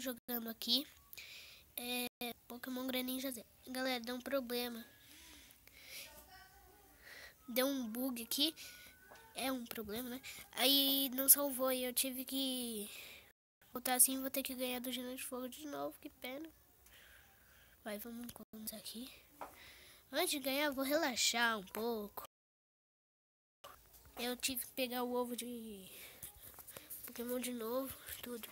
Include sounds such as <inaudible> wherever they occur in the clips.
jogando aqui. É Pokémon Greninja Z. Galera, deu um problema. Deu um bug aqui. É um problema, né? Aí não salvou e eu tive que voltar assim. Vou ter que ganhar do Gigante de Fogo de novo. Que pena. Vai, vamos começar aqui. Antes de ganhar, vou relaxar um pouco. Eu tive que pegar o ovo de Pokémon de novo, tudo.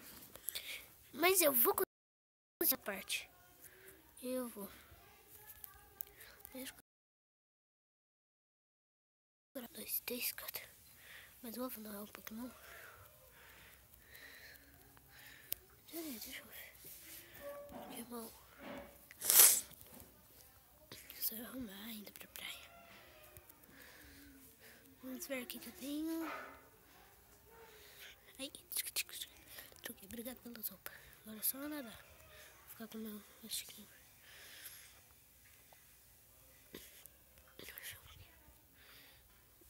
Mas eu vou conseguir essa parte. Eu vou. Eu... Dois, três, quatro. Mas o ovo não é um Pokémon. Deixa eu ver. Pokémon. Só arrumar ainda pra praia. Vamos ver o que, eu tenho. Ai, troquei. Obrigado pela sopa. Agora é só nadar. Vou ficar com meu vestidinho.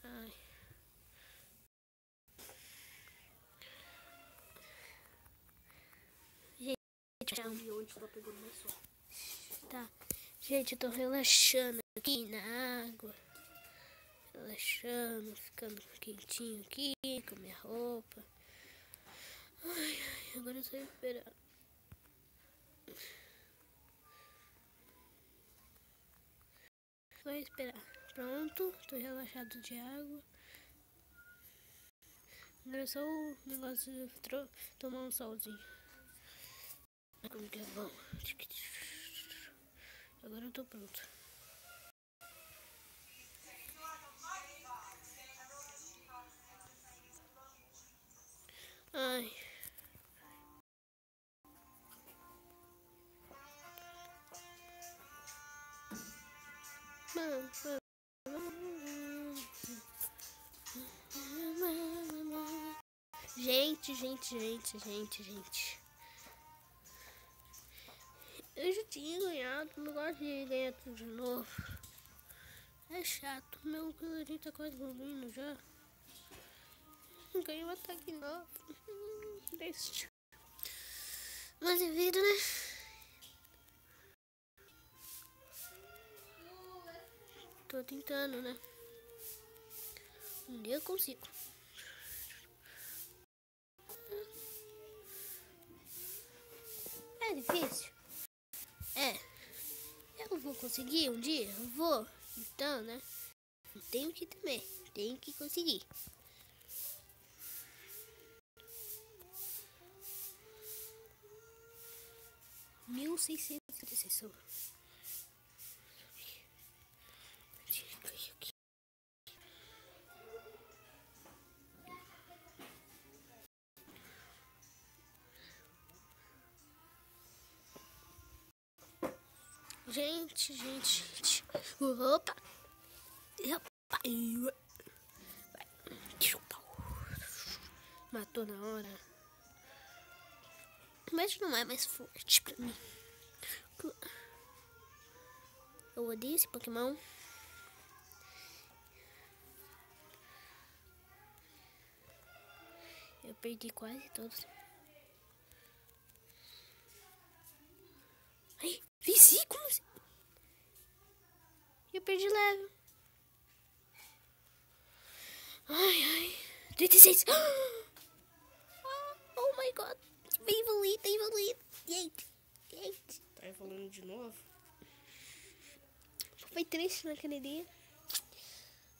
Ai. Gente, tá. Gente, eu tô relaxando aqui na água. Relaxando, ficando quentinho aqui com minha roupa. Ai, ai, agora eu só esperar. Vou esperar. Pronto, tô relaxado de água. Agora é só o negócio de tomar um solzinho. Como que é bom. Agora eu tô pronto. Ai. Gente, gente, gente, gente, gente. Eu já tinha ganhado, não gosto de ganhar tudo de novo. É chato, meu colorinho tá quase dormindo já. Ganhei um ataque novo. <laughs> Triste. Mas é vida, né? Tô tentando, né? Um dia eu consigo. É difícil. É. Eu vou conseguir um dia? Eu vou. Então, né? Tenho que temer. Tenho que conseguir. Mil seiscentos e Gente, gente, gente. Opa! Vai. Matou na hora. Mas não é mais forte pra mim. Eu odeio esse Pokémon. Eu perdi quase todos. Ai, vesículos! Eu perdi leve. Ai, ai. 36. <gasps> Oh my god. Bem evoluído, bem evoluído. Gente, gente. Tá evoluindo de novo? Foi triste naquele dia.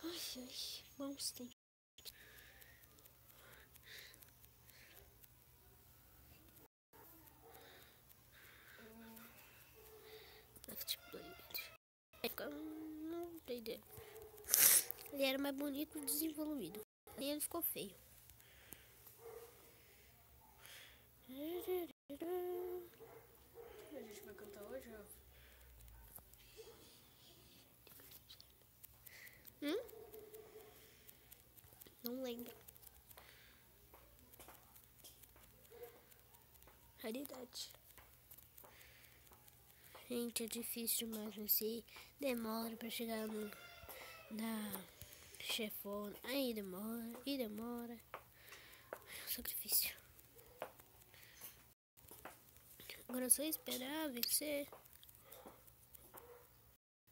Ai, ai. Bons tempos. Left Blade. Ideia. Ele era mais bonito e desenvolvido. E ele ficou feio. A gente vai cantar hoje. Hum? Não lembro. Raridade. Gente, é difícil demais você. Demora pra chegar no, na chefona. Aí demora, e demora. Sacrifício. Agora é só esperar vencer.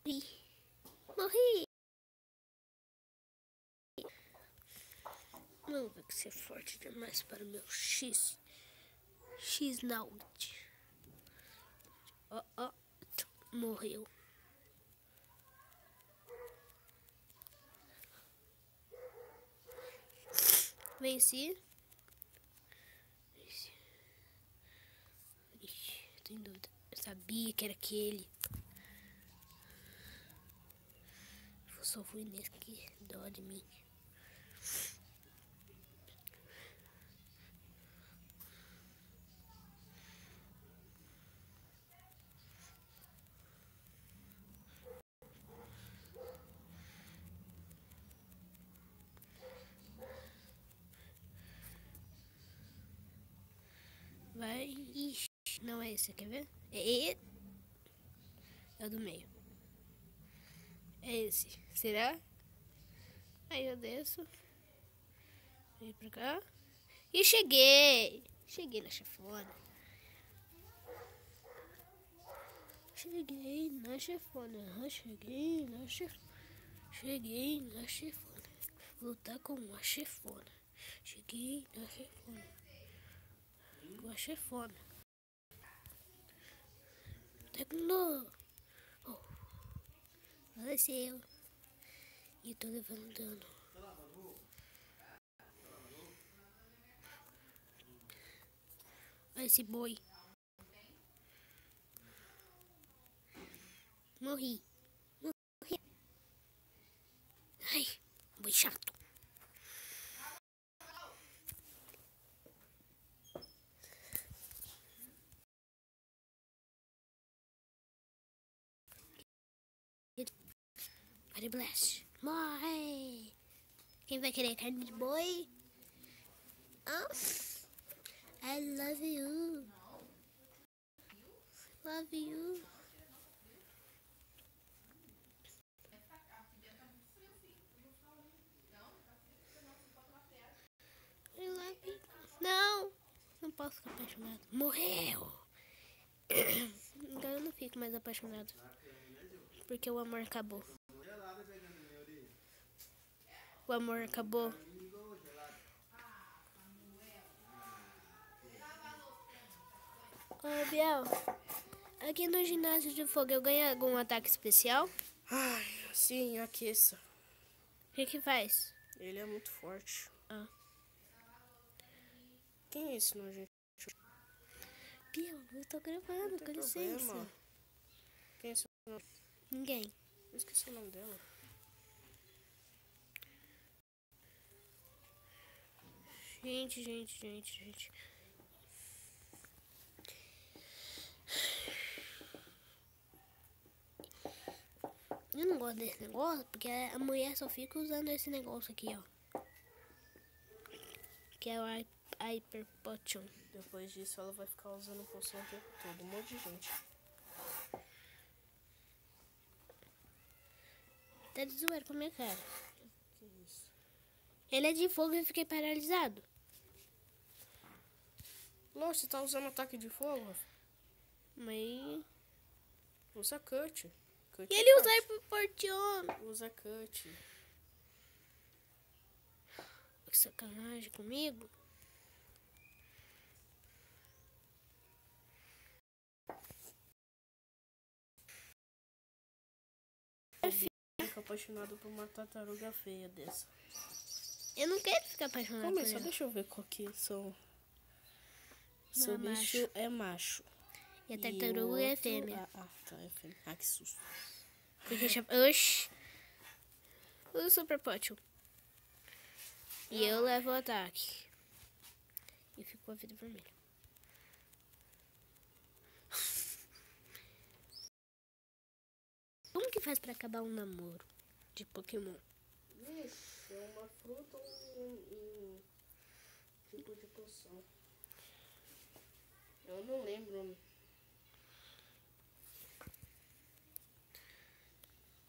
Morri. Morri. Não vai ser forte demais para o meu X. X Naut. Ó, ó. Morreu. Venci. Venci. Ixi, em dúvida. Eu sabia que era aquele. Eu só fui nesse que dó de mim. Vai. Ixi, não é esse, quer ver? É É o do meio. É esse. Será? Aí eu desço. Vem pra cá. E cheguei! Cheguei na chefona. Cheguei na chefona. Cheguei na chefona. Cheguei na chefona. Lutar com a chefona. Cheguei na chefona. Com a chefona. Tecno. Oh. Faleceu. E tô levando dano. Olha esse boi. Morri. Morri. Ai, boi chato. Fire Blast. Morre! Quem vai querer carne de boi? Ah, I love you. Love you. I love you. Não, não posso ficar apaixonado. Morreu! <coughs> Agora eu não fico mais apaixonado. Porque o amor acabou. O amor acabou. Ô, Biel, aqui no ginásio de fogo eu ganho algum ataque especial? Ai, sim, aqueça. O que que faz? Ele é muito forte. Ah. Quem é esse nojento? Biel, eu tô gravando, com tem licença. problema. Quem é esse nome? Ninguém. Eu esqueci o nome dela. Gente, gente, gente, gente. Eu não gosto desse negócio porque a mulher só fica usando esse negócio aqui, ó. Que é o Hy- Hyper Potion. Depois disso, ela vai ficar usando poção o tempo todo. Um monte de gente. Tá de zoeira com a minha cara. Ele é de fogo e eu fiquei paralisado. Nossa, você tá usando ataque de fogo? Mas. Usa cut. cut E é ele usa forte. Hyper Potion. Usa cut. Que sacanagem comigo. Fica apaixonado por uma tartaruga feia dessa. Eu não quero ficar apaixonada Calma por só ela. deixa eu ver qual que são. Seu é bicho macho. é macho. E a tartaruga é outro- fêmea. Ah, ah, tá, é fêmea. Ah, que susto. Porque chama... Oxi. O Super Potion. E eu levo o ataque. E fico com a vida vermelha. Como que faz pra acabar um namoro de Pokémon? Vixe, é uma fruta ou um, um tipo de poção? Eu não lembro.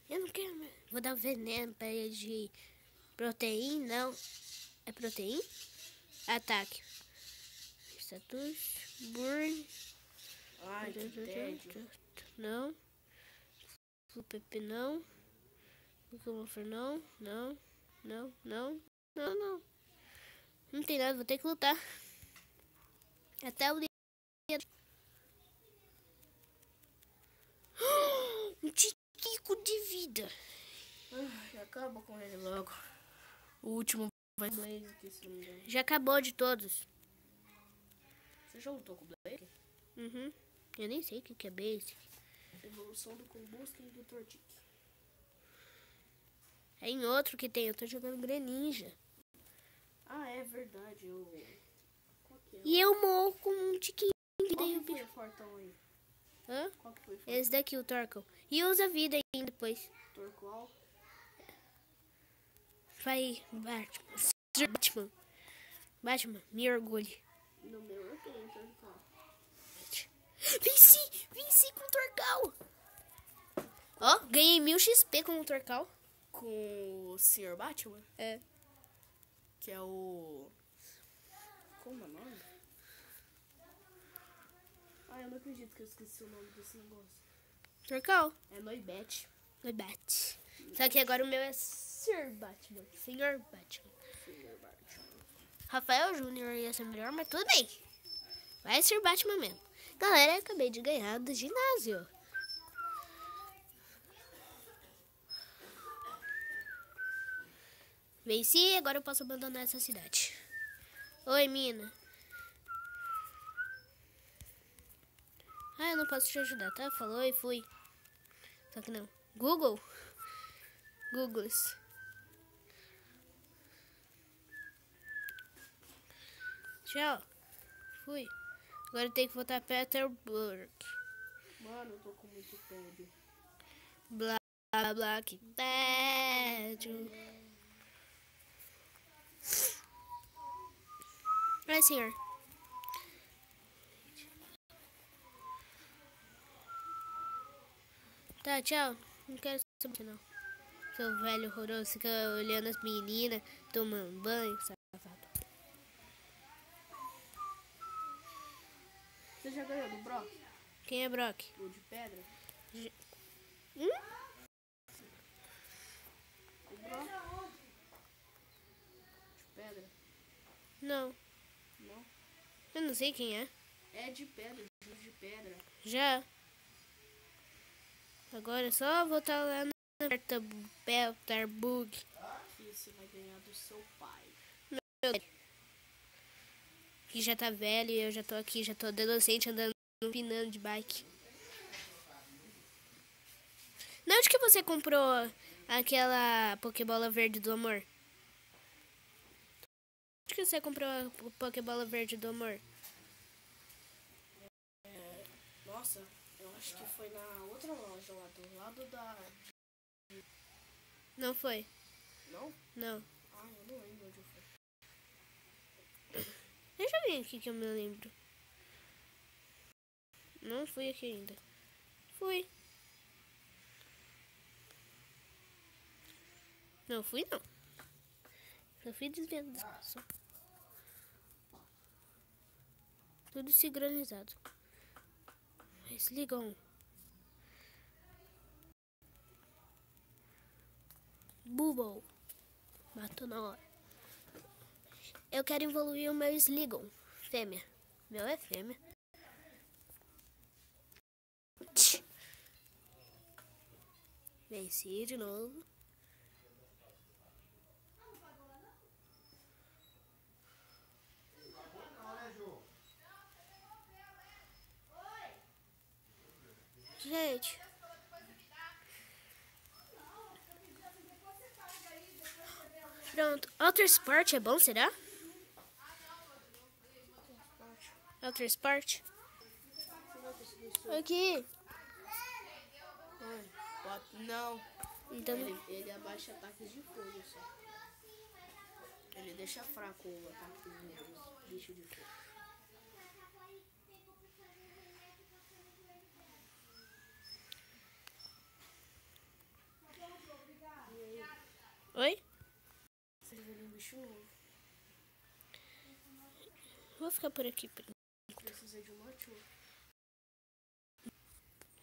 Eu não quero mais. Vou dar veneno pra ele de proteína, não. É proteína? Ataque. Status. Burn. Ai. Não. O Pepe não. O Camufler não. Não. Não. Não. Não, não. Não tem nada, vou ter que lutar. Até o dia. <gasps> Um tiquico de vida. Acaba com ele logo. O último vai. Já acabou de todos. Você já lutou com o Blaze? Uhum. Eu nem sei o que é basic. Evolução do e do Tortic. É em outro que tem, eu tô jogando Greninja. Ah, é verdade. Eu... Qual que é? E eu morro com um tiquinho. que Qual daí que foi o fortão aí? Hã? Qual que foi o? Esse daqui, o Torkoal. E usa vida ainda depois. Torqual? Vai, Batman. Sr. Batman. Batman, me orgulhe. No meu eu tenho Torqual. Venci! Venci com o Torcal! Ó, ganhei mil XP com o Torcal. Com o Sr. Batman? É. Que é o... Como é o nome? Ah, eu não acredito que eu esqueci o nome desse negócio. Torcal. É Noibet. Oi, Bat. Só que agora o meu é Sr. Batman. Senhor Batman. Sr. Batman. Rafael Júnior ia ser melhor, mas tudo bem. Vai ser Batman mesmo. Galera, eu acabei de ganhar do ginásio. Venci, agora eu posso abandonar essa cidade. Oi, mina. Ah, eu não posso te ajudar, tá? Falou e fui. Só que não. Google? Googles. Tchau. Fui. Agora eu tenho que voltar pra Peterburg. Mano, eu tô com muito tédio. Blá, blá, blá, que tédio. Ai, senhor. Tá, tchau. Não quero saber não. Seu velho horroroso fica olhando as meninas, tomando banho, safado. Você já ganhou do Brock? Quem é Brock? O de pedra? Hum? O Brock? De pedra? Não. Eu não sei quem é. É de pedra, de de pedra. Já. Agora é só voltar lá na Peterbug. Que você vai ganhar do seu pai. Que já tá velho e eu já tô aqui, já tô adolescente andando, empinando de bike. Não, onde que você comprou aquela Pokébola verde do amor? Que você comprou a Pokébola verde do amor? Nossa, eu acho que foi na outra loja lá, do lado da... Não foi. Não? Não. Ah, eu não lembro onde foi. <coughs> Deixa eu ver aqui que eu me lembro. Não fui aqui ainda. Fui. Não fui não. Só fui desviando das pessoas. Tudo sincronizado. Eles ligam. Bubble. Matou na hora. Eu quero evoluir o meu Sligon. Fêmea. Meu é fêmea. Venci de novo. Gente. Pronto. Outer Sport é bom, será? Outer Sport? Aqui. Não. Então, Ele, ele abaixa ataques de fogo só. Ele deixa fraco o ataque dos bichos de fogo. Oi? Um bicho novo. Vou ficar por aqui. por Precisa de chuva.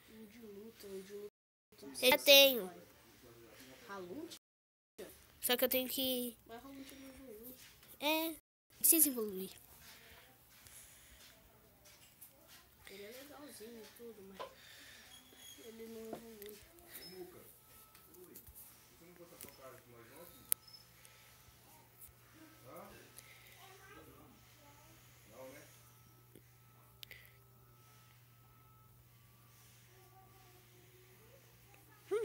jogo de luta, de luta. Eu já tenho. Halund? Só que eu tenho que. Mas Halund não evoluiu. É. Precisa evoluir. Ele é legalzinho e tudo, mas ele não evolui.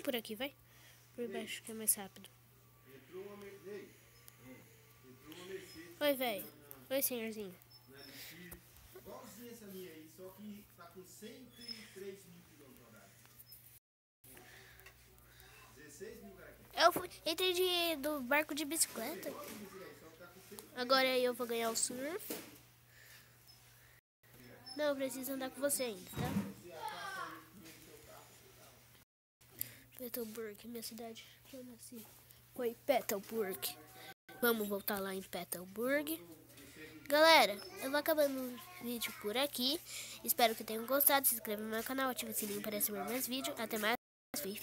Vamos por aqui, vai. Por baixo que é mais rápido. Oi, velho. Oi, senhorzinho. Igualzinha essa minha aí, só que com 103 mil quilômetros rodados. 16 mil caracteres. Eu fui, entrei de, do barco de bicicleta. Agora eu vou ganhar o surf. Não, eu preciso andar com você ainda, tá? Petalburg, minha cidade que eu nasci. Foi Petalburg. Vamos voltar lá em Petalburg. Galera, eu vou acabando o vídeo por aqui. Espero que tenham gostado. Se inscreva no meu canal, ative o sininho para receber mais vídeos. Até mais. Fui.